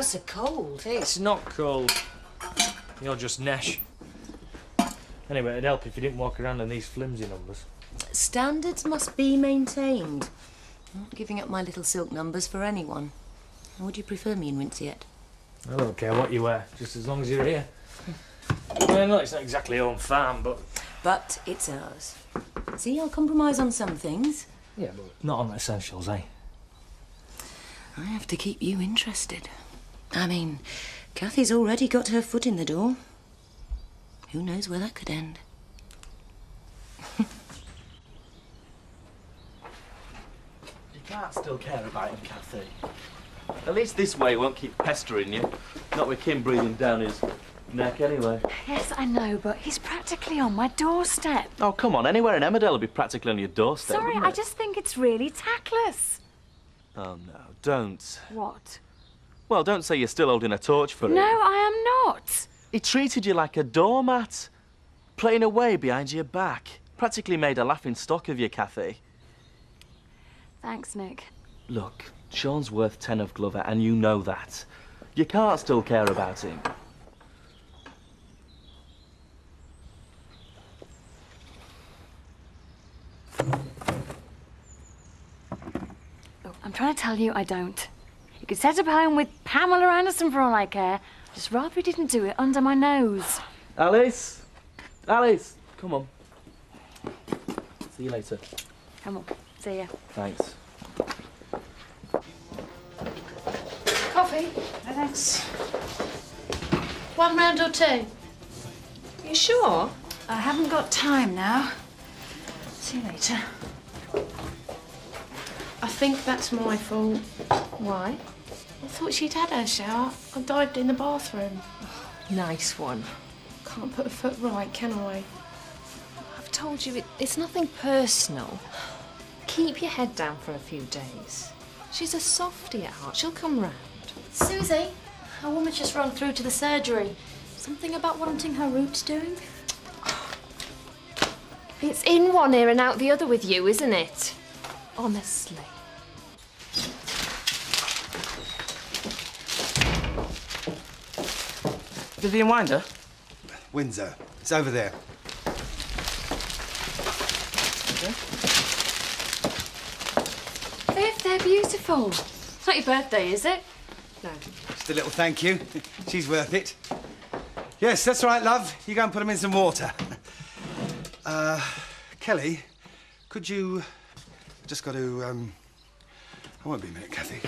house are cold. It's not cold. You're just Nesh. Anyway, it'd help if you didn't walk around in these flimsy numbers. Standards must be maintained. I'm not giving up my little silk numbers for anyone. Would you prefer me in Winceyette? I don't care what you wear, just as long as you're here. well, no, it's not exactly our farm, but... But it's ours. See, I'll compromise on some things. Yeah, but not on essentials, eh? I have to keep you interested. I mean, Kathy's already got her foot in the door. Who knows where that could end? You can't still care about him, Kathy. At least this way he won't keep pestering you. Not with Kim breathing down his neck anyway. Yes, I know, but he's practically on my doorstep. Oh, come on. Anywhere in Emmerdale will be practically on your doorstep. Sorry, I it? just think it's really tactless. Oh, no. Don't. What? Well, don't say you're still holding a torch for him. No, I am not. He treated you like a doormat. Playing away behind your back. Practically made a laughing stock of you, Kathy. Thanks, Nick. Look, Sean's worth 10 of Glover, and you know that. You can't still care about him. Look, I'm trying to tell you I don't. You could set up home with Pamela Anderson for all I care. Just rather he didn't do it under my nose. Alice! Alice! Come on. See you later. Come on, see ya. Thanks. Coffee? Thanks. One round or two? You sure? I haven't got time now. See you later. I think that's my fault. Why? I thought she'd had her shower. I dived in the bathroom. Nice one. Can't put a foot right, can I? I've told you it, it's nothing personal. Keep your head down for a few days. She's a softie at heart. She'll come round. Susie, a woman's just run through to the surgery. Something about wanting her roots doing? It's in one ear and out the other with you, isn't it? Honestly. Vivian Winder? Windsor. It's over there. Viv, they're beautiful. It's not your birthday, is it? No. Just a little thank you. She's worth it. Yes, that's right, love. You go and put them in some water. Uh, Kelly, could you... Just got to, um... I won't be a minute, Kathy.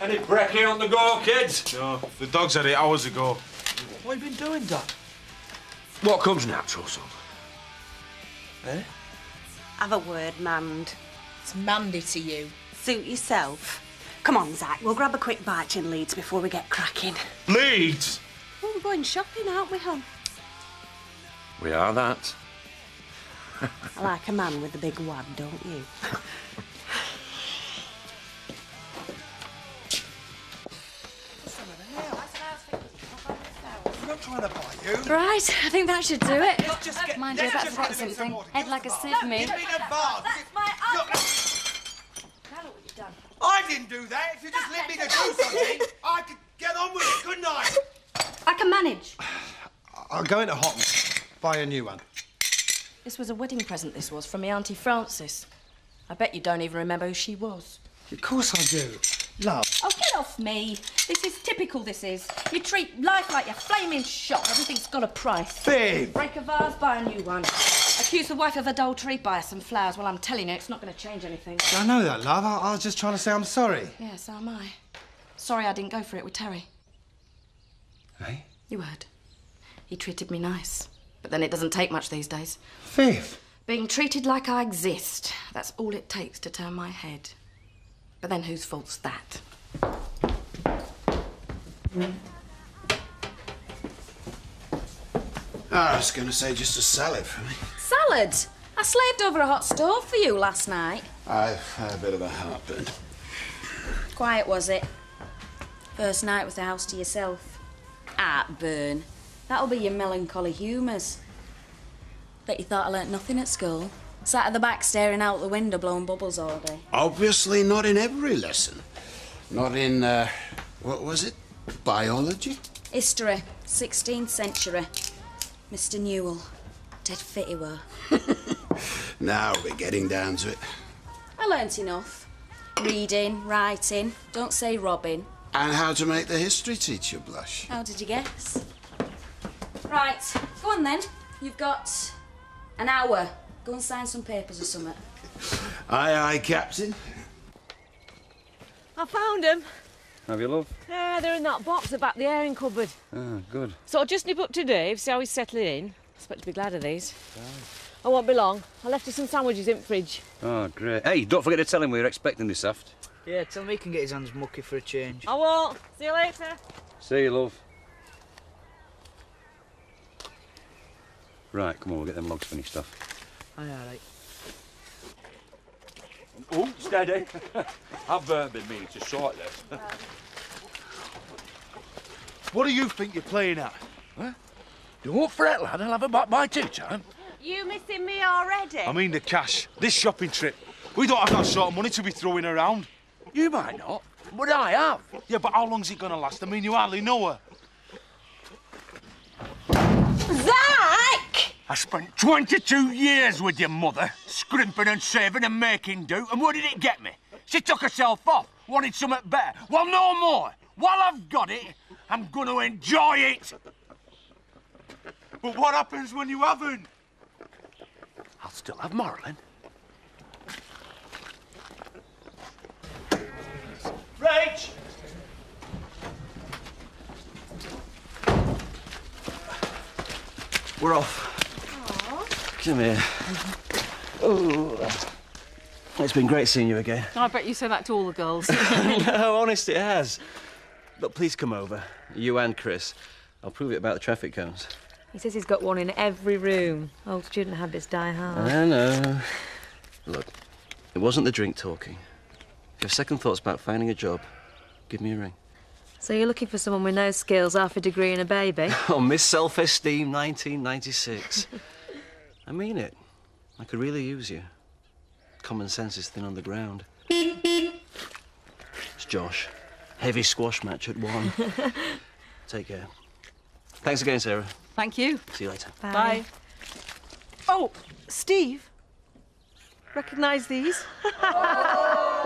Any brekkie on the go, kids? No, the dogs had it hours ago. What have you been doing, Doc? What comes natural, son? Eh? Have a word, Mand. It's Mandy to you. Suit yourself. Come on, Zak. We'll grab a quick bite in Leeds before we get cracking. Leeds? Oh, we're going shopping, aren't we, hon? We are that. I like a man with a big wad, don't you? you. Right, I think that should do it. just get- Mind you, let's about just forgot get them some something. water. Head like a sieve, me. Give me the vase. my Now look what you've done. I didn't do that. If you just let me to do something, I could get on with it, couldn't I? I can manage. I'll go into Hotton's, buy a new one. This was a wedding present, this was, from my Auntie Frances. I bet you don't even remember who she was. Of course I do. Love. Oh, me. This is typical, this is. You treat life like your flaming shop. Everything's got a price. Babe. Break a vase, buy a new one. Accuse the wife of adultery, buy her some flowers. Well, I'm telling you, it's not going to change anything. I know that, love. I, I was just trying to say I'm sorry. Yeah, so am I. Sorry I didn't go for it with Terry. Hey? You heard. He treated me nice. But then it doesn't take much these days. Viv. Being treated like I exist. That's all it takes to turn my head. But then whose fault's that? I was going to say just a salad for me. Salad! I slaved over a hot stove for you last night. I've had a bit of a heartburn. Quiet, was it? First night with the house to yourself. Heartburn. That'll be your melancholy humours. Bet you thought I learnt nothing at school. Sat at the back staring out the window blowing bubbles all day. Obviously not in every lesson. Not in, uh, what was it? Biology? History, 16th century. Mr. Newell. Dead fit he were. Now we're getting down to it. I learnt enough. Reading, writing, don't say robbing. And how to make the history teacher blush. How did you guess? Right, go on then. You've got an hour. Go and sign some papers or something. Aye, aye, Captain. I found them. Have you, love? Yeah, they're in that box about the airing cupboard. Ah, good. So I'll just nip up to Dave, see how he's settling in. I expect to be glad of these. I won't be long. I left you some sandwiches in the fridge. Oh, great. Hey, don't forget to tell him we were expecting this aft. Yeah, tell him he can get his hands mucky for a change. I won't. See you later. See you, love. Right, come on, we'll get them logs finished off. Aye, all right. Oh, steady. I've uh, been meaning to sort this. What do you think you're playing at? Huh? Don't fret, lad. I'll have it back by tea time. You missing me already? I mean the cash. This shopping trip. We don't have that sort of money to be throwing around. You might not, but I have. Yeah, but how long's it gonna last? I mean, you hardly know her. Zak! I spent 22 years with your mother, scrimping and saving and making do, and what did it get me? She took herself off, wanted something better. Well, no more. While I've got it, I'm going to enjoy it. But what happens when you haven't? I'll still have Marilyn. Rach! We're off. Come here. Oh. It's been great seeing you again. Oh, I bet you say that to all the girls. no, honest, it has. But please come over. You and Chris. I'll prove it about the traffic cones. he says he's got one in every room. Old student habits die hard. I know. Look, it wasn't the drink talking. If you have second thoughts about finding a job, give me a ring. So you're looking for someone with no skills, half a degree and a baby? Oh, Miss Self Esteem 1996. I mean it. I could really use you. Common sense is thin on the ground. It's Josh. Heavy squash match at one. Take care. Thanks again, Sarah. Thank you. See you later. Bye. Oh, Steve. Recognise these?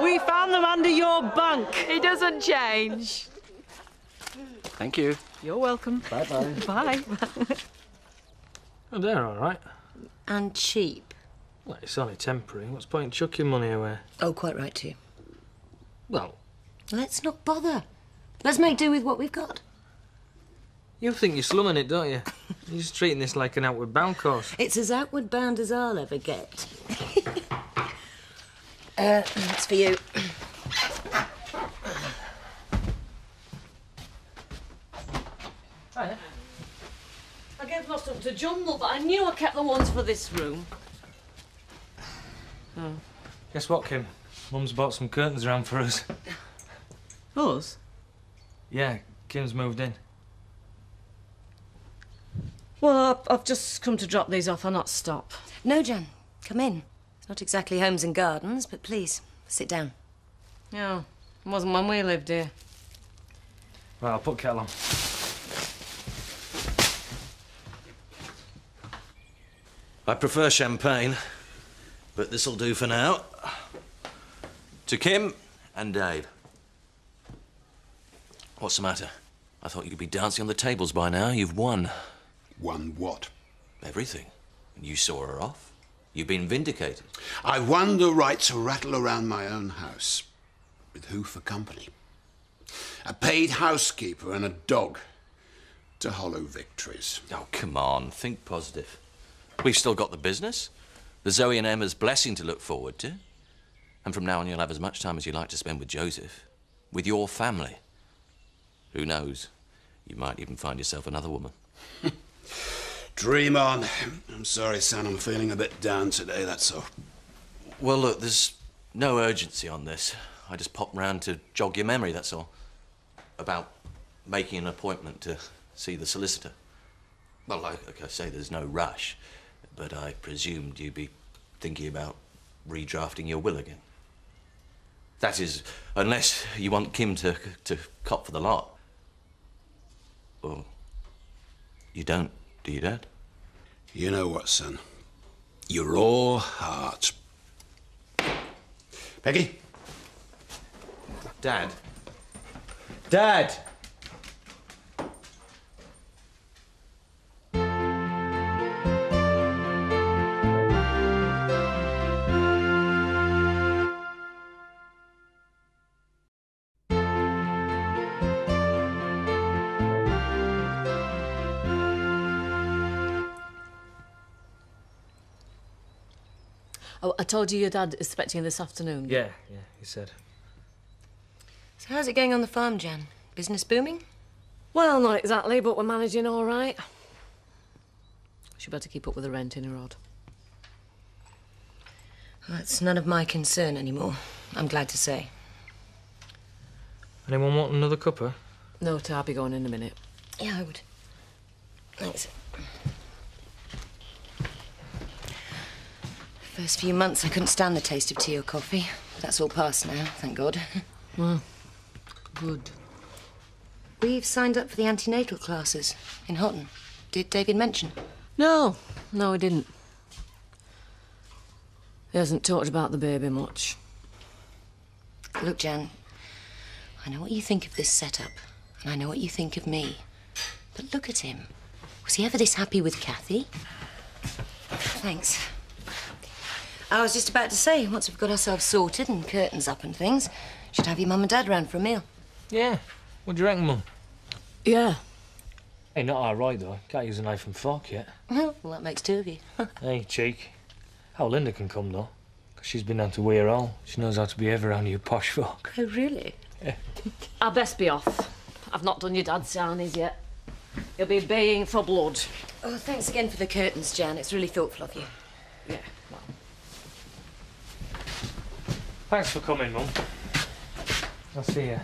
we found them under your bunk. He doesn't change. Thank you. You're welcome. Bye-bye. Bye. Oh, they're all right. And cheap. Well, it's only temporary. What's the point in chucking money away? Oh, quite right too. Well, Let's not bother. Let's make do with what we've got. you think you're slumming it, don't you? You're just treating this like an outward bound course. It's as outward bound as I'll ever get. uh, that's for you. I gave lots up to jumble, but I knew I kept the ones for this room. Oh. Guess what, Kim? Mum's bought some curtains around for us. Us? Yeah, Kim's moved in. Well, I've, I've just come to drop these off. I'll not stop. No, Jan, come in. It's not exactly homes and gardens, but please, sit down. Yeah, it wasn't when we lived here. Right, I'll put kettle on. I prefer champagne, but this'll do for now. To Kim and Dave. What's the matter? I thought you could be dancing on the tables by now. You've won. Won what? Everything. You saw her off. You've been vindicated. I won the right to rattle around my own house. With who for company? A paid housekeeper and a dog to hollow victories. Oh, come on. Think positive. We've still got the business. The Zoe and Emma's blessing to look forward to. And from now on, you'll have as much time as you like to spend with Joseph. With your family. Who knows? You might even find yourself another woman. Dream on. I'm sorry, son, I'm feeling a bit down today, that's all. Well, look, there's no urgency on this. I just popped round to jog your memory, that's all. About making an appointment to see the solicitor. Well, like, like I say, there's no rush, but I presumed you'd be thinking about redrafting your will again. That is, unless you want Kim to to cop for the lot. Well, you don't, do you, Dad? You know what, son? You're all heart. Peggy? Dad. Dad! Told you your dad is expecting you this afternoon. Yeah, yeah, he said. So how's it going on the farm, Jan? Business booming? Well, not exactly, but we're managing all right. She better keep up with the rent in her odd. That's none of my concern anymore, I'm glad to say. Anyone want another cuppa? No, to I'll be going in a minute. Yeah, I would. Thanks. First few months, I couldn't stand the taste of tea or coffee. That's all past now, thank God. Well, good. We've signed up for the antenatal classes in Hotton. Did David mention? No, no, he didn't. He hasn't talked about the baby much. Look, Jan, I know what you think of this setup, and I know what you think of me. But look at him. Was he ever this happy with Kathy? Thanks. I was just about to say, once we've got ourselves sorted and curtains up and things, should have your mum and dad round for a meal. Yeah. What do you reckon, Mum? Yeah. Hey, not all right, though. Can't use a knife and fork yet. Well, that makes two of you. hey, cheek. How Linda can come, though. 'Cause she's been down to Weir all. She knows how to behave around you posh folk. Oh, really? I'll best be off. I've not done your dad's sarnies yet. He'll be baying for blood. Oh, thanks again for the curtains, Jan. It's really thoughtful of you. Yeah, Thanks for coming, Mum. I'll see you.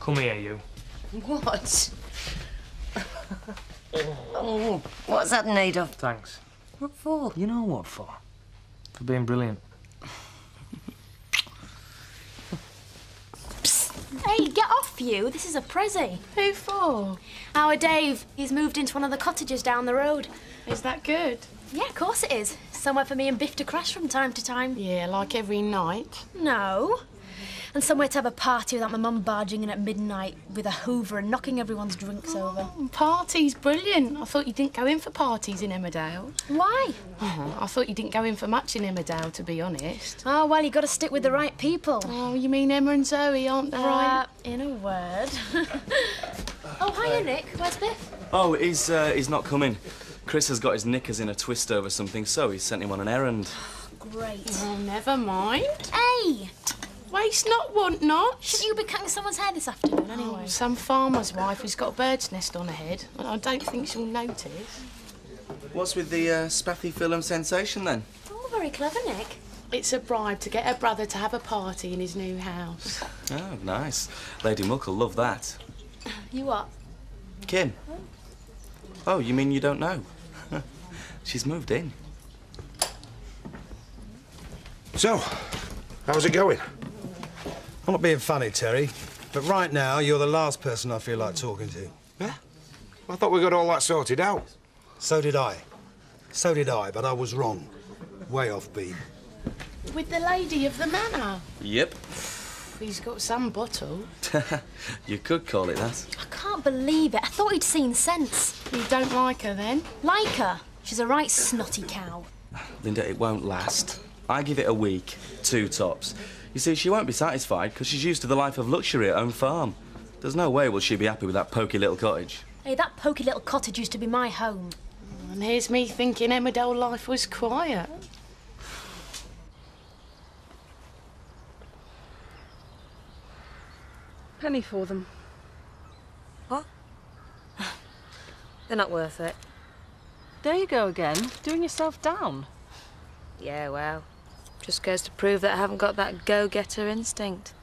Come here, you. What? oh, what's that made of? Thanks. What for? You know what for? For being brilliant. Hey, get off you. This is a prezi. Who for? Our Dave. He's moved into one of the cottages down the road. Is that good? Yeah, of course it is. Somewhere for me and Biff to crash from time to time. Yeah, like every night. No. And somewhere to have a party without my mum barging in at midnight with a hoover and knocking everyone's drinks over. Oh, parties, brilliant. I thought you didn't go in for parties in Emmerdale. Why? Oh, I thought you didn't go in for much in Emmerdale, to be honest. Oh, well, you've got to stick with the right people. Oh, you mean Emma and Zoe aren't the Uh, right? in a word. oh, hiya, Nick. Where's Biff? Oh, he's uh, he's not coming. Chris has got his knickers in a twist over something, so he sent him on an errand. Great. Oh, never mind. Hey! Waste not, want not. Shouldn't you be cutting someone's hair this afternoon, anyway? Oh, some farmer's wife who's got a bird's nest on her head. I don't think she'll notice. What's with the uh, Spaffy film sensation then? Oh, very clever, Nick. It's a bribe to get her brother to have a party in his new house. Oh, nice. Lady Muck'll love that. You what? Kim. Oh, you mean you don't know? She's moved in. So, how's it going? I'm not being funny, Terry, but right now you're the last person I feel like talking to. Yeah? I thought we got all that sorted out. So did I. So did I, but I was wrong. Way off beam. With the lady of the manor. Yep. He's got some bottle. you could call it that. I can't believe it. I thought he'd seen sense. You don't like her then? Like her? She's a right snotty cow. Linda, it won't last. I give it a week, two tops. You see, she won't be satisfied because she's used to the life of luxury at home farm. There's no way will she be happy with that poky little cottage. Hey, that poky little cottage used to be my home. And here's me thinking Emmerdale life was quiet. Penny for them. What? They're not worth it. There you go again, doing yourself down. Yeah, well, just goes to prove that I haven't got that go-getter instinct.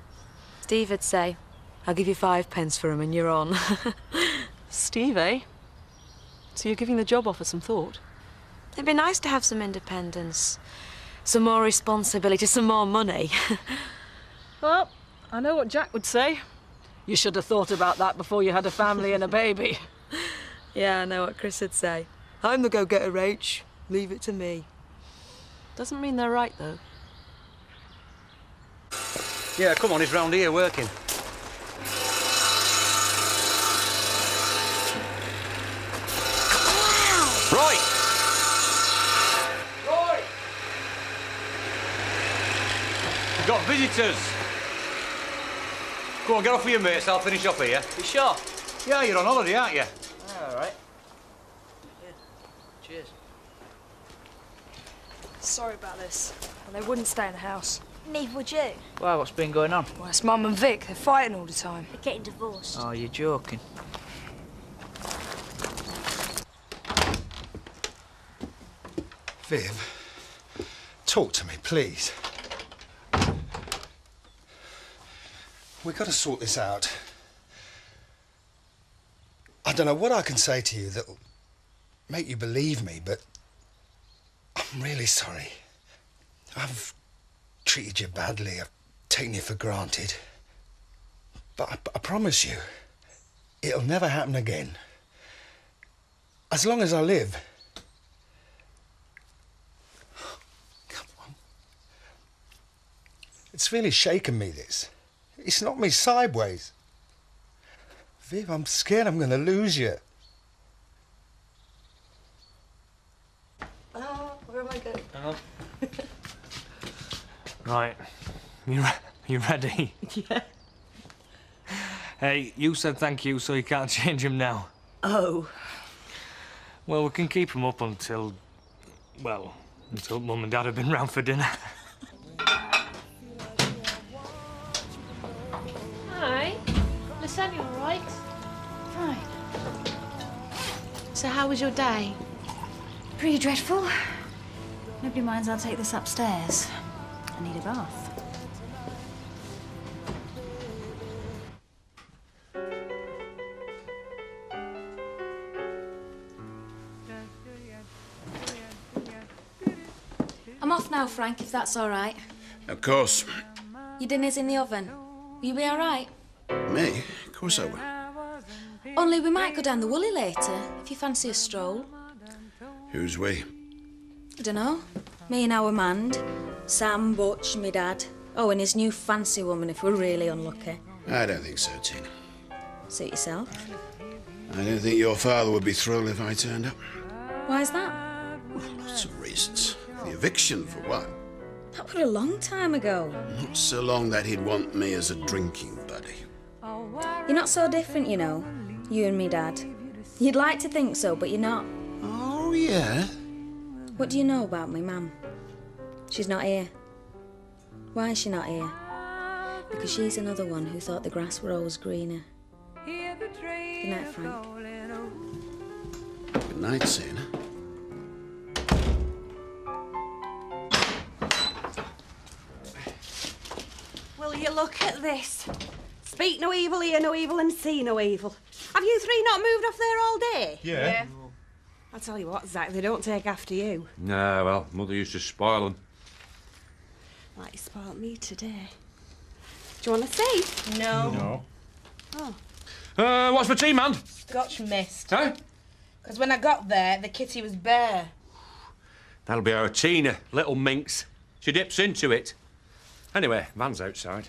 Steve'd say, I'll give you five pence for 'em and you're on. Steve, eh? So you're giving the job offer some thought? It'd be nice to have some independence, some more responsibility, some more money. Well, I know what Jack would say. You should have thought about that before you had a family and a baby. yeah, I know what Chris would say. I'm the go-getter, Rach. Leave it to me. Doesn't mean they're right, though. Yeah, come on, he's round here working. Right! Roy! Got visitors. Go on, get off with your mates. I'll finish up here. You sure? Yeah, you're on holiday, aren't you? Ah, all right. Yeah. Cheers. Sorry about this. Well, they wouldn't stay in the house. Neither would you. Well, what's been going on? Well, it's Mum and Vic. They're fighting all the time. They're getting divorced. Oh, you're joking. Viv, talk to me, please. We've got to sort this out. I don't know what I can say to you that'll make you believe me, but I'm really sorry. I've treated you badly. I've taken you for granted. But I, I promise you, it'll never happen again. As long as I live. Come on. It's really shaken me, this. It's knocked me sideways. Viv, I'm scared I'm going to lose you. Oh, where am I going? Right. You, re- you ready? Yeah. Hey, you said thank you, so you can't change him now. Oh. Well, we can keep him up until... Well, until Mum and Dad have been round for dinner. Hi. Lasagna, all right? Fine. So how was your day? Pretty dreadful. Nobody minds I'll take this upstairs. I need a bath. I'm off now, Frank, if that's all right. Of course. Your dinner's in the oven. Will you be all right? Me? Of course I will. Only we might go down the Woolly later, if you fancy a stroll. Who's we? I don't know. Me and our Mand, Sam, Butch, me dad. Oh, and his new fancy woman if we're really unlucky. I don't think so, Tina. Suit yourself. I don't think your father would be thrilled if I turned up. Why's that? Lots of reasons. The eviction, for one. That was a long time ago. Not so long that he'd want me as a drinking buddy. You're not so different, you know. You and me, Dad. You'd like to think so, but you're not. Oh, yeah? What do you know about me, Mum? She's not here. Why is she not here? Because she's another one who thought the grass were always greener. Good night, Frank. Good night, Tina. Will you look at this? Speak no evil, hear no evil, and see no evil. Have you three not moved off there all day? Yeah. I'll tell you what, Zak, they don't take after you. Nah, well, Mother used to spoil them. Like you spoilt me today. Do you want to see? No. No. Oh. Uh, what's for tea, man? Scotch mist. Huh? Because when I got there, the kitty was bare. That'll be our Tina, little minx. She dips into it. Anyway, Van's outside.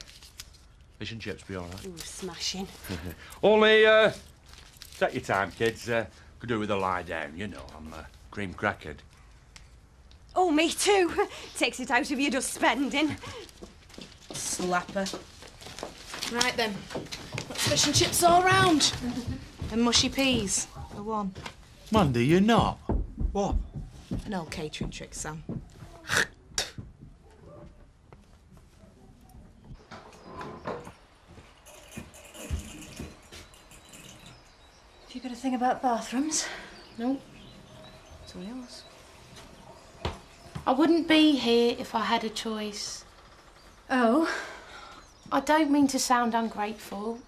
Fish and chips be all right. Ooh, smashing. Only, uh, take your time, kids. Uh, could do with a lie down, you know. I'm uh, cream crackered. Oh, me too. Takes it out of you just spending. Slapper. Right then. Let's fish and chips all round. and mushy peas for one. Mandy, you're not. What? An old catering trick, Sam. Have you got a thing about bathrooms? No. It's all yours. I wouldn't be here if I had a choice. Oh? I don't mean to sound ungrateful.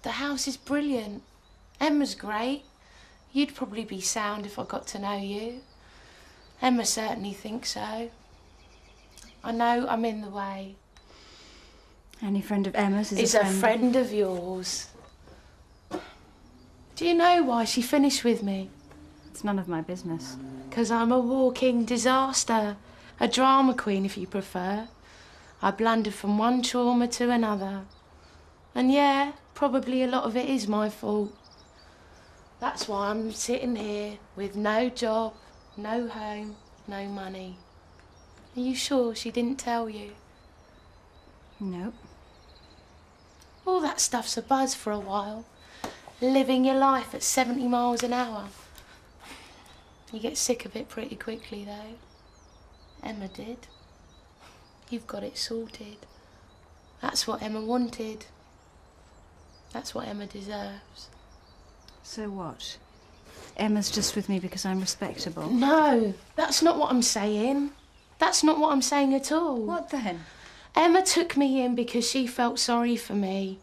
The house is brilliant. Emma's great. You'd probably be sound if I got to know you. Emma certainly thinks so. I know I'm in the way. Any friend of Emma's is Is a a friend. friend of yours. Do you know why she finished with me? It's none of my business. Because I'm a walking disaster. A drama queen, if you prefer. I blundered from one trauma to another. And yeah, probably a lot of it is my fault. That's why I'm sitting here with no job, no home, no money. Are you sure she didn't tell you? Nope. All that stuff's a buzz for a while. Living your life at 70 miles an hour. You get sick of it pretty quickly, though. Emma did. You've got it sorted. That's what Emma wanted. That's what Emma deserves. So what? Emma's just with me because I'm respectable. No, that's not what I'm saying. That's not what I'm saying at all. What then? Emma took me in because she felt sorry for me.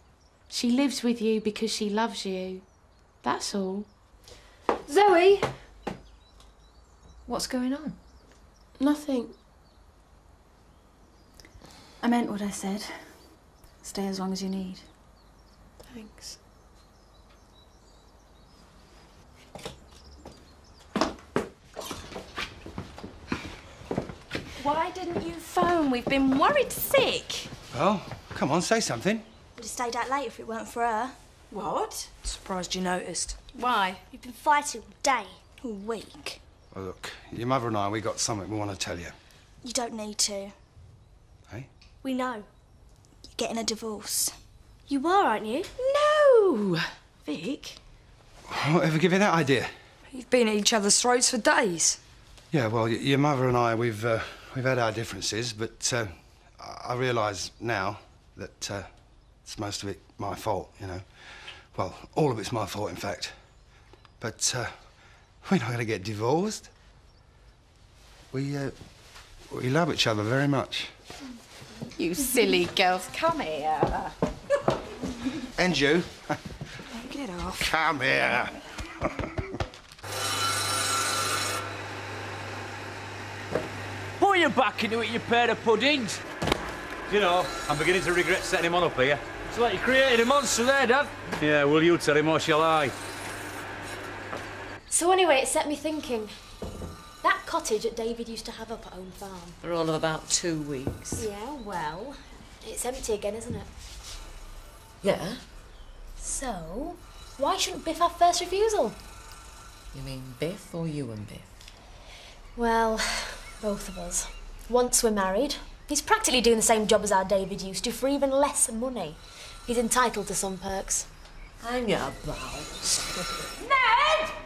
She lives with you because she loves you. That's all. Zoe! What's going on? Nothing. I meant what I said. Stay as long as you need. Thanks. Why didn't you phone? We've been worried sick. Well, come on, say something. Would have stayed out late if it weren't for her. What? Surprised you noticed. Why? We've been fighting all day, all week. Well, look, your mother and I, we got something we want to tell you. You don't need to. Hey? We know. You're getting a divorce. You are, aren't you? No! Vic, Whatever give you that idea? you've been at each other's throats for days. Yeah, well, y- your mother and I, we've uh, we've had our differences, but uh, I- I realise now that uh, it's most of it my fault. You know, well, all of it's my fault, in fact. But uh, we're not going to get divorced. We uh, we love each other very much. You silly girls, come here. And you, Get off. come here. Put your back into it, you pair of puddings. You know, I'm beginning to regret setting him on up here. It's like you created a monster there, Dad. Yeah, will you tell him or shall I? So anyway, it set me thinking. That cottage that David used to have up at Home Farm. For all of about two weeks. Yeah, well, it's empty again, isn't it? Yeah? So, why shouldn't Biff have first refusal? You mean Biff or you and Biff? Well, both of us. Once we're married, he's practically doing the same job as our David used to for even less money. He's entitled to some perks. Hang about. No!